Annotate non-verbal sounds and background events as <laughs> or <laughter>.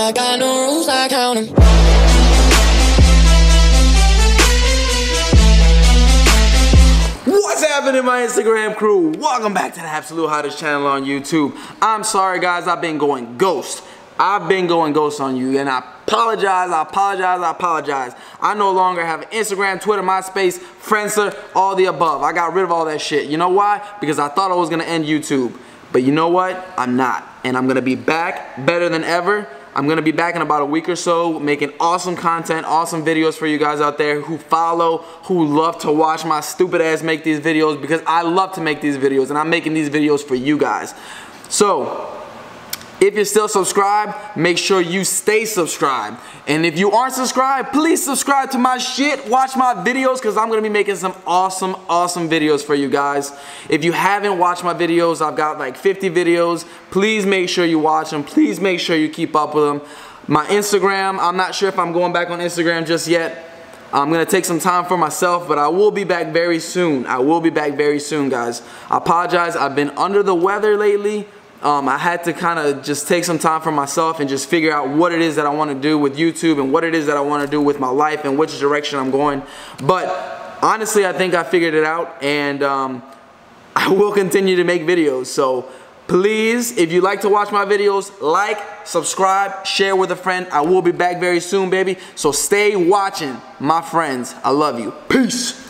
I got no rules, I count them. What's happening, my Instagram crew? Welcome back to the Absolute Hottest channel on YouTube. I'm sorry, guys, I've been going ghost. I've been going ghost on you, and I apologize, I apologize, I apologize. I no longer have Instagram, Twitter, MySpace, Friendster, all the above. I got rid of all that shit. You know why? Because I thought I was gonna end YouTube. But you know what? I'm not. And I'm gonna be back better than ever. I'm gonna be back in about a week or so making awesome content, awesome videos for you guys out there who follow, who love to watch my stupid ass make these videos because I love to make these videos and I'm making these videos for you guys. So, if you're still subscribed, make sure you stay subscribed. And if you aren't subscribed, please subscribe to my shit. Watch my videos because I'm going to be making some awesome, awesome videos for you guys. If you haven't watched my videos, I've got like 50 videos. Please make sure you watch them. Please make sure you keep up with them. My Instagram, I'm not sure if I'm going back on Instagram just yet. I'm gonna take some time for myself, but I will be back very soon. I will be back very soon, guys. I apologize. I've been under the weather lately. Um, I had to kind of just take some time for myself and just figure out what it is that I want to do with YouTube and what it is that I want to do with my life and which direction I'm going. But honestly, I think I figured it out and um, I <laughs> will continue to make videos. So please, if you like to watch my videos, like, subscribe, share with a friend. I will be back very soon, baby. So stay watching, my friends. I love you. Peace.